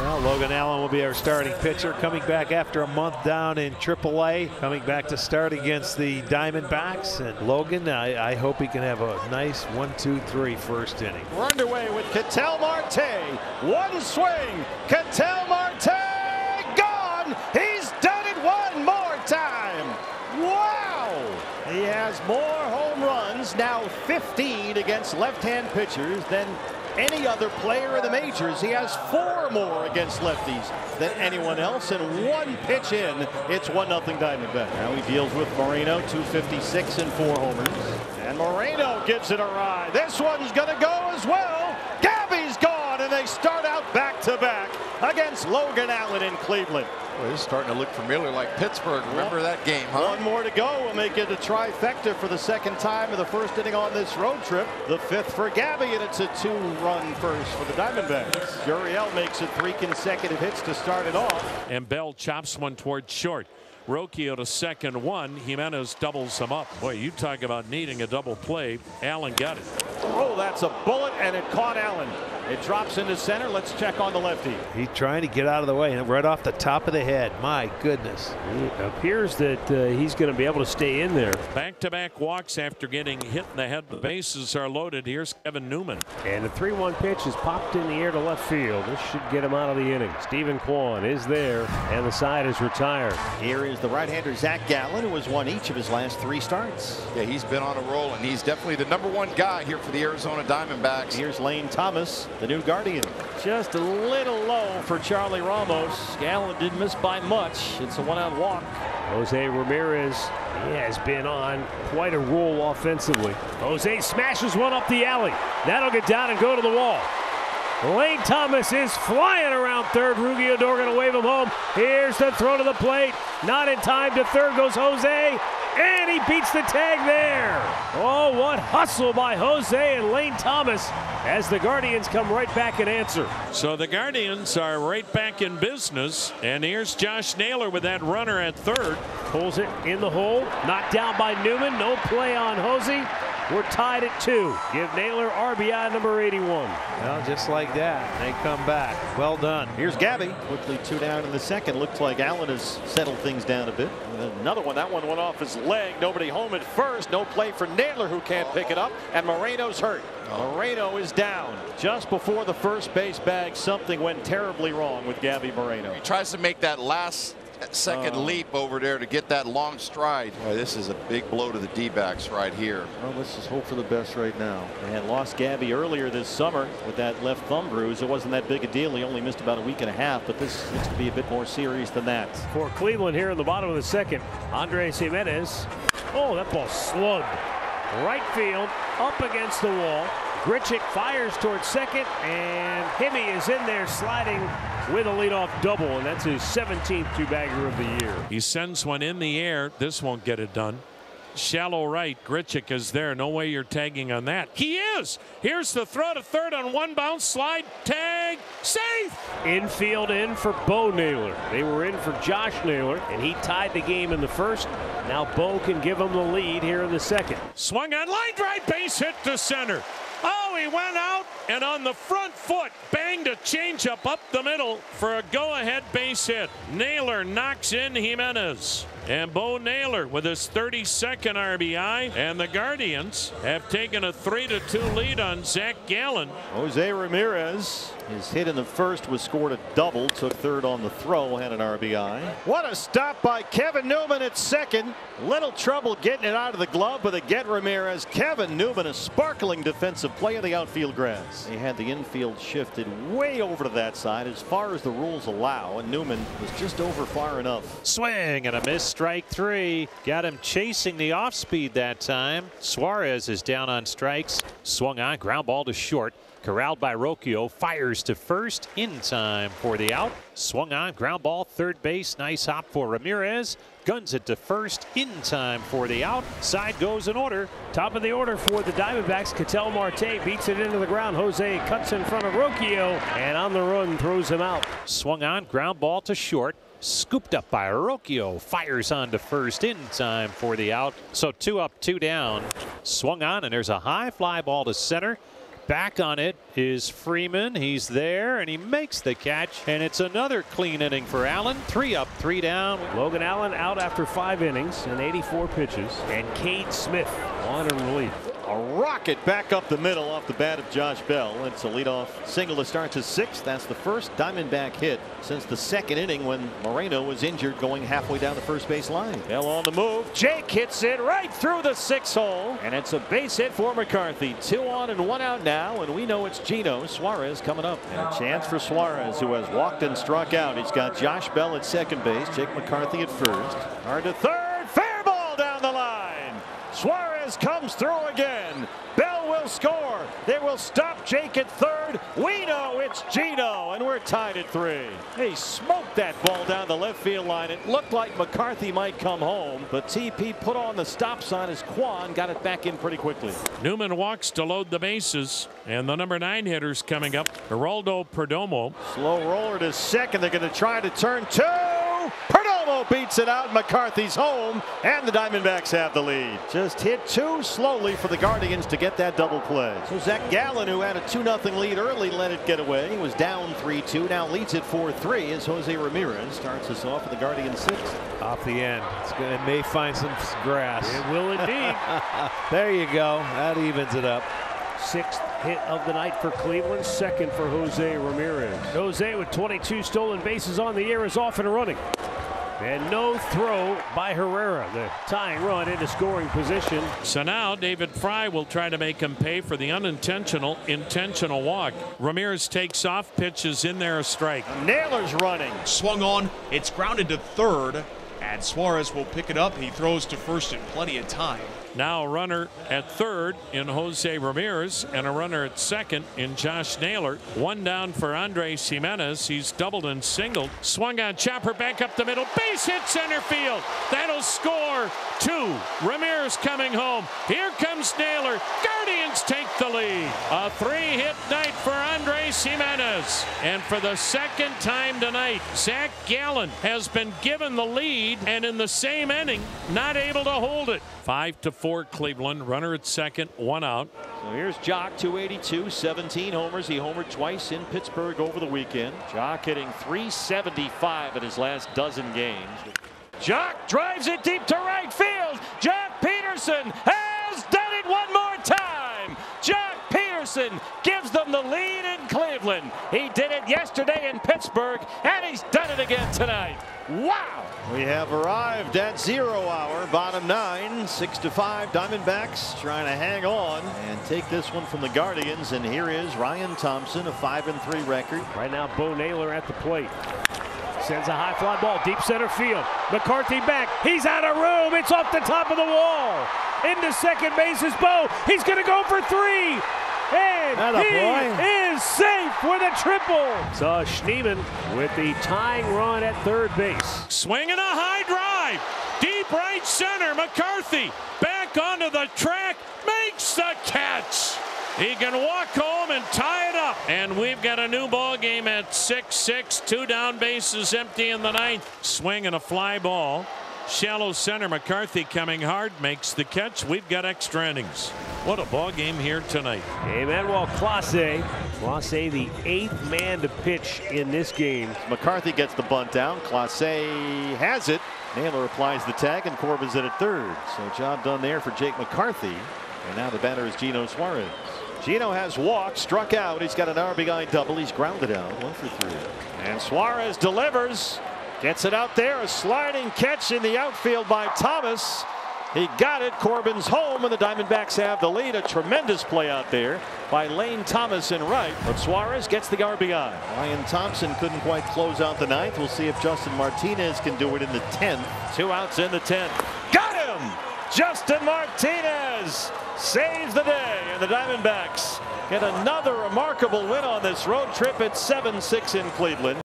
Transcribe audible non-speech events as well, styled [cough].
Well, Logan Allen will be our starting pitcher coming back after a month down in AAA, coming back to start against the Diamondbacks. And Logan, I, I hope he can have a nice one, two, three first inning. We're underway with Ketel Marte. One swing. Ketel Marte gone. He's done it one more time. Wow. He has more home runs, now 15 against left-hand pitchers than any other player in the majors. He has four more against lefties than anyone else. And one pitch in, it's 1 0 Diamondback. Now he deals with Moreno, 256 and four homers. And Moreno gives it a ride. This one's going to go as well. Gabby's gone, and they start out back against Logan Allen in Cleveland. Well, this is starting to look familiar like Pittsburgh. Remember that game, huh? One more to go. We'll make it a trifecta for the second time in the first inning on this road trip. The fifth for Gabby, and it's a two-run first for the Diamondbacks. Gurriel makes it three consecutive hits to start it off. And Bell chops one toward short. Rocchio to second one. Gimenez doubles him up. Boy, you talk about needing a double play. Allen got it. Oh, that's a bullet, and it caught Allen. It drops into center. Let's check on the lefty. He's trying to get out of the way, and right off the top of the head. My goodness. It appears that uh, he's going to be able to stay in there. Back-to-back walks after getting hit in the head. The bases are loaded. Here's Kevin Newman. And the 3-1 pitch is popped in the air to left field. This should get him out of the inning. Steven Kwan is there, and the side is retired. Here is the right-hander Zach Gallen, who has won each of his last three starts. Yeah, he's been on a roll, and he's definitely the number one guy here for the Arizona Diamondbacks. Here's Lane Thomas, the new Guardian. Just a little low for Charlie Ramos. Gallen didn't miss by much. It's a one-out walk. Jose Ramirez he has been on quite a roll offensively. Jose smashes one up the alley. That'll get down and go to the wall. Lane Thomas is flying around third. Odor going to wave him home. Here's the throw to the plate. Not in time to third goes Jose. And he beats the tag there. Oh, what hustle by Jose and Lane Thomas as the Guardians come right back and answer. So the Guardians are right back in business. And here's Josh Naylor with that runner at third. Pulls it in the hole. Knocked down by Newman. No play on Jose. We're tied at two. Give Naylor RBI number 81. Well, just like that, they come back. Well done. Here's Gabby. Quickly two down in the second. Looks like Allen has settled things down a bit. Another one. That one went off his leg. Nobody home at first. No play for Naylor, who can't pick it up. And Moreno's hurt. Moreno is down. Just before the first base bag, something went terribly wrong with Gabby Moreno. He tries to make that last second Oh. leap over there to get that long stride. Boy, this is a big blow to the D-backs right here. Well, let's just hope for the best right now. They had lost Gabby earlier this summer with that left thumb bruise. It wasn't that big a deal. He only missed about a week and a half, but this looks to be a bit more serious than that. For Cleveland here in the bottom of the second, Andres Gimenez. Oh, that ball slugged. Right field, up against the wall. Grichuk fires towards second, and Hemi is in there sliding with a leadoff double, and that's his 17th two-bagger of the year. He sends one in the air. This won't get it done. Shallow right. Grichuk is there. No way you're tagging on that. He is. Here's the throw to third on one bounce. Slide. Tag. Safe. Infield in for Bo Naylor. They were in for Josh Naylor, and he tied the game in the first. Now Bo can give him the lead here in the second. Swung on line drive. Base hit to center. Oh, he went out and on the front foot banged a changeup up the middle for a go-ahead base hit. Naylor knocks in Gimenez. And Bo Naylor with his 32nd RBI. And the Guardians have taken a 3 to 2 lead on Zach Gallen. Jose Ramirez, his hit in the first was scored a double, took third on the throw, had an RBI. What a stop by Kevin Newman at second. Little trouble getting it out of the glove, but get Ramirez. Kevin Newman, a sparkling defensive play of the outfield grass. He had the infield shifted way over to that side as far as the rules allow, and Newman was just over far enough. Swing and a miss, strike three. Got him chasing the off speed that time. Suarez is down on strikes. Swung on, ground ball to short. Corralled by Rocchio, fires to first in time for the out. Swung on, ground ball, third base. Nice hop for Ramirez. Guns it to first in time for the out. Side goes in order. Top of the order for the Diamondbacks. Ketel Marte beats it into the ground. Jose cuts in front of Rocchio and on the run throws him out. Swung on, ground ball to short. Scooped up by Rocchio. Fires on to first in time for the out. So two up, two down. Swung on, and there's a high fly ball to center. Back on it is Freeman. He's there and he makes the catch. And it's another clean inning for Allen. Three up, three down. Logan Allen out after five innings and 84 pitches. And Cade Smith on in relief. A rocket back up the middle off the bat of Josh Bell. It's a leadoff single to start to sixth. That's the first Diamondback hit since the second inning when Moreno was injured going halfway down the first base line. Bell on the move. Jake hits it right through the six hole. And it's a base hit for McCarthy. Two on and one out now. And we know it's Geno Suarez coming up. And a chance for Suarez who has walked and struck out. He's got Josh Bell at second base. Jake McCarthy at first. Hard to third. Fair ball down the line. Suarez comes through again. Bell will score. They will stop Jake at third. We know it's Geno, and we're tied at three. He smoked that ball down the left field line. It looked like McCarthy might come home, but TP put on the stop sign as Kwan got it back in pretty quickly. Newman walks to load the bases, and the number nine hitter's coming up, Geraldo Perdomo. Slow roller to second. They're going to try to turn two. Perdomo beats it out. McCarthy's home, and the Diamondbacks have the lead. Just hit too slowly for the Guardians to get that double play. So Zach Gallen, who had a 2 0 lead early, let it get away. He was down 3 2. Now leads it 4 3 as Jose Ramirez starts us off with the Guardian sixth. Off the end. It's gonna, it may find some grass. It will indeed. [laughs] there you go. That evens it up. Sixth hit of the night for Cleveland, second for Jose Ramirez. Jose with 22 stolen bases on the year is off and running. And no throw by Herrera. The tying run into scoring position. So now David Fry will try to make him pay for the unintentional intentional walk. Ramirez takes off, pitches in there a strike. Naylor's running. Swung on. It's grounded to third. And Suarez will pick it up. He throws to first in plenty of time. Now a runner at third in Jose Ramirez and a runner at second in Josh Naylor. One down for Andres Gimenez. He's doubled and singled. Swung on chopper back up the middle. Base hit center field. That'll score two. Ramirez coming home. Here comes Naylor. Guardians take the lead. A three hit night for Andres Gimenez. And for the second time tonight, Zach Gallen has been given the lead and in the same inning, not able to hold it. Five to four Cleveland. Runner at second, one out. So here's Joc, 282, 17 homers. He homered twice in Pittsburgh over the weekend. Joc hitting 375 in his last dozen games. Joc drives it deep to right field. Joc Pederson has done it one more time. Joc gives them the lead in Cleveland. He did it yesterday in Pittsburgh, and he's done it again tonight. Wow! We have arrived at zero hour, bottom nine, six to five. Diamondbacks trying to hang on and take this one from the Guardians. And here is Ryan Thompson, a five and three record. Right now, Bo Naylor at the plate. Sends a high fly ball deep center field. McCarthy back. He's out of room. It's off the top of the wall. Into second base is Bo. He's going to go for three. And Atta he boy. is safe with a triple. So Schneemann with the tying run at third base. Swinging a high drive. Deep right center. McCarthy back onto the track. Makes the catch. He can walk home and tie it up. And we've got a new ball game at 6-6. Two down bases empty in the ninth. Swinging a fly ball. Shallow center McCarthy coming hard makes the catch. We've got extra innings. What a ball game here tonight. Emmanuel Clase. Clase the eighth man to pitch in this game. McCarthy gets the bunt down. Clase has it. Naylor applies the tag, and Corbin's in at third. So job done there for Jake McCarthy. And now the batter is Geno Suarez. Geno has walked, struck out. He's got an RBI double. He's grounded out, one for three. And Suarez delivers. Gets it out there. A sliding catch in the outfield by Thomas. He got it. Corbin's home, and the Diamondbacks have the lead. A tremendous play out there by Lane Thomas in right. But Suarez gets the RBI. Ryan Thompson couldn't quite close out the ninth. We'll see if Justin Martinez can do it in the 10th. Two outs in the 10th. Got him! Justin Martinez saves the day, and the Diamondbacks get another remarkable win on this road trip at 7 6 in Cleveland.